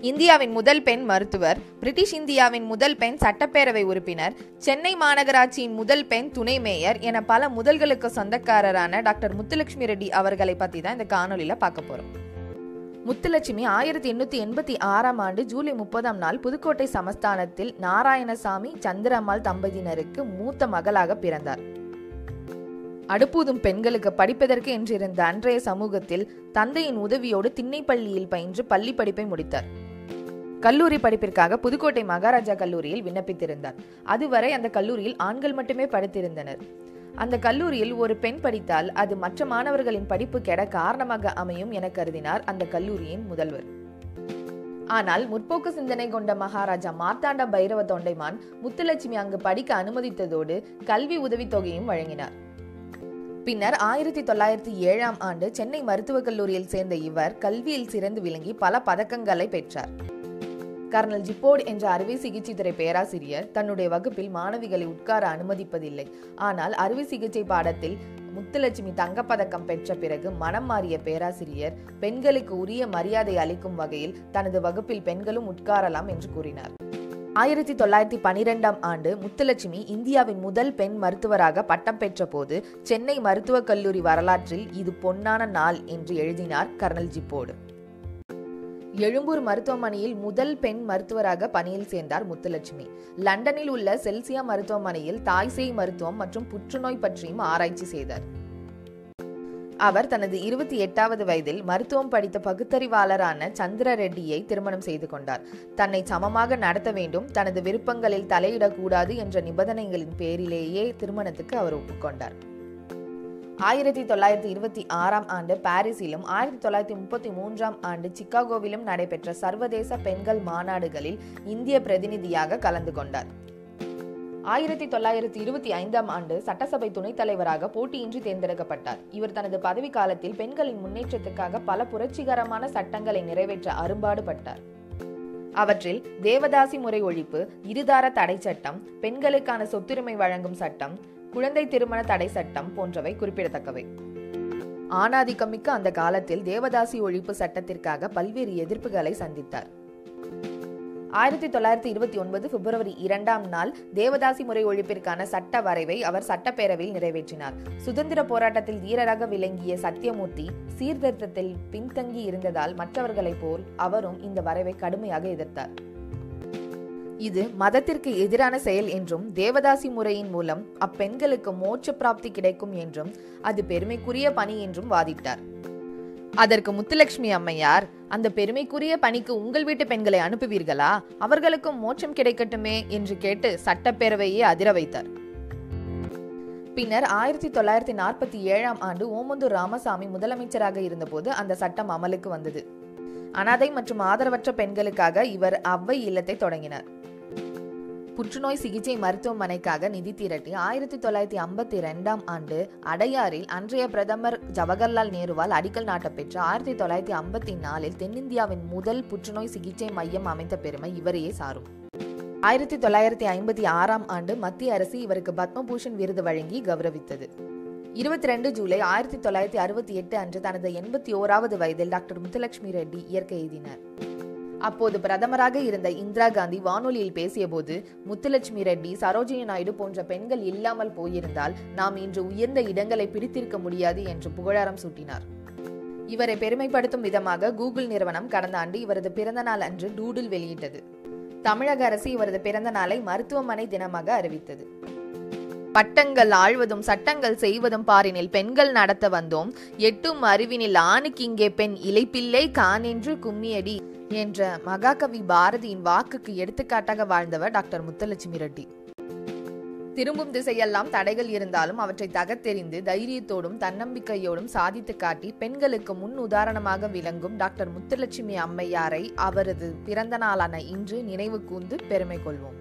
இந்தியாவின் முதல் பெண் மருத்துவர் பிரிட்டிஷ் இந்தியாவின் முதல் பெண் சட்டப்பேரவை உறுப்பினர் சென்னை மாநகராட்சியின் முதல் பெண் துணை மேயர் என பல முதல்களுக்கு சொந்தக்காரரான டாக்டர் முத்துலட்சுமி ரெட்டி அவர்களை பத்தி தான் இந்த காணொலியில பார்க்க போறோம். முத்துலட்சுமி ஆயிரத்தி எண்ணூத்தி எண்பத்தி ஆறாம் ஆண்டு ஜூலை முப்பதாம் நாள் புதுக்கோட்டை சமஸ்தானத்தில் நாராயணசாமி சந்திரம்மாள் தம்பதியினருக்கு மூத்த மகளாக பிறந்தார். அடுப்பூதும் பெண்களுக்கு படிப்பதற்கு என்றிருந்த அன்றைய சமூகத்தில் தந்தையின் உதவியோடு திண்ணைப்பள்ளியில் பயின்று பள்ளி படிப்பை முடித்தார். கல்லூரி படிப்பிற்காக புதுக்கோட்டை மகாராஜா கல்லூரியில் விண்ணப்பித்திருந்தார். அதுவரை அந்த கல்லூரியில் ஆண்கள் மட்டுமே படித்திருந்தனர். அந்த கல்லூரியில் ஒரு பெண் படித்தால் அது மற்ற மாணவர்களின் படிப்பு கெட காரணமாக அமையும் என கருதினார் அந்த கல்லூரியின் முதல்வர். ஆனால் முற்போக்கு சிந்தனை கொண்ட மகாராஜா மார்த்தாண்ட பைரவ தொண்டைமான் முத்துலட்சுமி அங்கு படிக்க அனுமதித்ததோடு கல்வி உதவித்தொகையும் வழங்கினார். பின்னர் ஆயிரத்தி தொள்ளாயிரத்தி ஏழாம் ஆண்டு சென்னை மருத்துவக் கல்லூரியில் சேர்ந்த இவர் கல்வியில் சிறந்து விளங்கி பல பதக்கங்களை பெற்றார். கர்னல் ஜிப்போர்டு என்ற அறுவை சிகிச்சை துறை பேராசிரியர் தன்னுடைய வகுப்பில் மாணவிகளை உட்கார அனுமதிப்பதில்லை. ஆனால் அறுவை சிகிச்சை பாடத்தில் முத்துலட்சுமி தங்கப்பதக்கம் பெற்ற பிறகு மனம் மாறிய பேராசிரியர் பெண்களுக்கு உரிய மரியாதை அளிக்கும் வகையில் தனது வகுப்பில் பெண்களும் உட்காரலாம் என்று கூறினார். ஆயிரத்தி தொள்ளாயிரத்தி பனிரெண்டாம் ஆண்டு முத்துலட்சுமி இந்தியாவின் முதல் பெண் மருத்துவராக பட்டம் பெற்ற போது சென்னை மருத்துவக் கல்லூரி வரலாற்றில் இது பொன்னான நாள் என்று எழுதினார் கர்னல் ஜிப்போடு. எழும்பூர் மருத்துவமனையில் முதல் பெண் மருத்துவராக பணியில் சேர்ந்தார் முத்துலட்சுமி. லண்டனில் உள்ள செல்சியா மருத்துவமனையில் தாய்சேய் மருத்துவம் மற்றும் புற்றுநோய் பற்றியும் ஆராய்ச்சி செய்தார். அவர் தனது இருபத்தி எட்டாவது வயதில் மருத்துவம் படித்த பகுத்தறிவாளரான சந்திர ரெட்டியை திருமணம் செய்து கொண்டார். தன்னை சமமாக நடத்த வேண்டும் தனது விருப்பங்களில் தலையிடக்கூடாது என்ற நிபந்தனைகளின் பேரிலேயே திருமணத்துக்கு அவர் ஒப்புக்கொண்டார். ஆயிரத்தி தொள்ளாயிரத்தி இருபத்தி ஆறாம் ஆண்டு பாரிஸிலும் ஆயிரத்தி தொள்ளாயிரத்தி முப்பத்தி மூன்றாம் ஆண்டு சிக்காகோவிலும் நடைபெற்ற சர்வதேச பெண்கள் மாநாடுகளில் இந்திய பிரதிநிதியாக கலந்து கொண்டார். ஆயிரத்தி தொள்ளாயிரத்தி இருபத்தி ஐந்தாம் ஆண்டு சட்டசபை துணைத் தலைவராக போட்டியின்றி தேர்ந்தெடுக்கப்பட்டார். இவர் தனது பதவி காலத்தில் பெண்களின் முன்னேற்றத்துக்காக பல புரட்சிகரமான சட்டங்களை நிறைவேற்ற அரும்பாடுபட்டார். அவற்றில் தேவதாசி முறை ஒழிப்பு இருதார தடை சட்டம் பெண்களுக்கான சொத்துரிமை வழங்கும் சட்டம் குழந்தை திருமண தடை சட்டம் போன்றவை குறிப்பிடத்தக்கவை. ஆணாதிக்கமிக்க அந்த காலத்தில் தேவதாசி ஒழிப்பு சட்டத்திற்காக பல்வேறு எதிர்ப்புகளை சந்தித்தார். ஆயிரத்தி தொள்ளாயிரத்தி இருபத்தி ஒன்பது பிப்ரவரி இரண்டாம் நாள் தேவதாசி முறை ஒழிப்பிற்கான சட்ட வரைவை அவர் சட்டப்பேரவையில் நிறைவேற்றினார். சுதந்திர போராட்டத்தில் வீரராக விளங்கிய சத்தியமூர்த்தி சீர்திருத்தத்தில் பின்தங்கி இருந்ததால் மற்றவர்களைப் போல் அவரும் இந்த வரைவை கடுமையாக எதிர்த்தார். இது மதத்திற்கு எதிரான செயல் என்றும் தேவதாசி முறையின் மூலம் அப்பெண்களுக்கு மோட்ச பிராப்தி கிடைக்கும் என்றும் அது பெருமைக்குரிய பணி என்றும் வாதிட்டார். அதற்கு முத்துலட்சுமி அம்மையார் அந்த பெருமைக்குரிய பணிக்கு உங்கள் வீட்டு பெண்களை அனுப்புவீர்களா? அவர்களுக்கும் மோட்சம் கிடைக்கட்டுமே என்று கேட்டு சட்டப்பேரவையை அதிர வைத்தார். பின்னர் ஆயிரத்தி தொள்ளாயிரத்தி நாற்பத்தி ஏழாம் ஆண்டு ஓமந்தூர் ராமசாமி முதலமைச்சராக இருந்தபோது அந்த சட்டம் அமலுக்கு வந்தது. அனாதை மற்றும் ஆதரவற்ற பெண்களுக்காக இவர் அவ்வை இல்லத்தை தொடங்கினார். புற்றுநோய் சிகிச்சை மருத்துவமனைக்காக நிதி திரட்டி ஆயிரத்தி தொள்ளாயிரத்தி ஐம்பத்தி ரெண்டாம் ஆண்டு அடையாறில் அன்றைய பிரதமர் ஜவஹர்லால் நேருவால் அடிக்கல் நாட்டப்பெற்ற ஆயிரத்தி தொள்ளாயிரத்தி ஐம்பத்தி நாலில் தென்னிந்தியாவின் முதல் புற்றுநோய் சிகிச்சை மையம் அமைத்த பெருமை இவரையே சாரும். ஆயிரத்தி தொள்ளாயிரத்தி ஐம்பத்தி ஆறாம் ஆண்டு மத்திய அரசு இவருக்கு பத்மபூஷன் விருது வழங்கி கௌரவித்தது. இருபத்தி ரெண்டு ஜூலை ஆயிரத்தி தொள்ளாயிரத்தி அறுபத்தி எட்டு அன்று தனது எண்பத்தி ஓராவது வயதில் டாக்டர் முத்துலட்சுமி ரெட்டி இயற்கை எழுதினார். அப்போது பிரதமராக இருந்த இந்திரா காந்தி வானொலியில் பேசியபோது முத்துலட்சுமி ரெட்டி சரோஜினி நாயுடு போன்ற பெண்கள் இல்லாமல் போயிருந்தால் நாம் இன்று உயர்ந்த இடங்களை பிடித்திருக்க முடியாது என்று புகழாரம் சூட்டினார். இவரை பெருமைப்படுத்தும் விதமாக கூகுள் நிறுவனம் கடந்த ஆண்டு இவரது பிறந்தநாள் அன்று டூடில் வெளியிட்டது. தமிழக அரசு இவரது பிறந்த நாளை மருத்துவமனை தினமாக அறிவித்தது. பட்டங்கள் ஆழ்வதும் சட்டங்கள் செய்வதும் பாரினில் பெண்கள் நடத்த வந்தோம். எட்டும் அறிவினில் ஆணுக்கு இங்கே பெண் இலைப்பிள்ளை கானென்று கும்மியடி என்ற மகாகவி பாரதியின் வாக்குக்கு எடுத்துக்காட்டாக வாழ்ந்தவர் டாக்டர் முத்தலட்சுமி ரெட்டி. திரும்பும் திசையெல்லாம் தடைகள் இருந்தாலும் அவற்றை தகத்தெறிந்து தைரியத்தோடும் தன்னம்பிக்கையோடும் சாதித்து காட்டி பெண்களுக்கு முன் உதாரணமாக விளங்கும் டாக்டர் முத்துலட்சுமி அம்மையாரை அவரது பிறந்த நாளான இன்று நினைவு கூர்ந்து பெருமை கொள்வோம்.